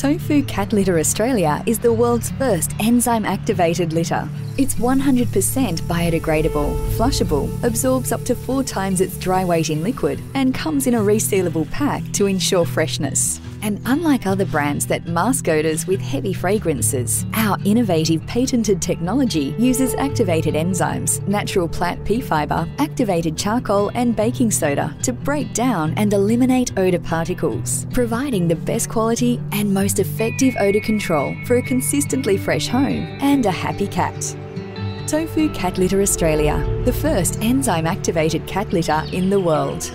Tofu Cat Litter Australia is the world's first enzyme activated litter. It's 100% biodegradable, flushable, absorbs up to four times its dry weight in liquid, and comes in a resealable pack to ensure freshness. And unlike other brands that mask odours with heavy fragrances, our innovative patented technology uses activated enzymes, natural plant pea fibre, activated charcoal, and baking soda to break down and eliminate odour particles, providing the best quality and most effective odour control for a consistently fresh home and a happy cat. Tofu Cat Litter Australia, the first enzyme activated cat litter in the world.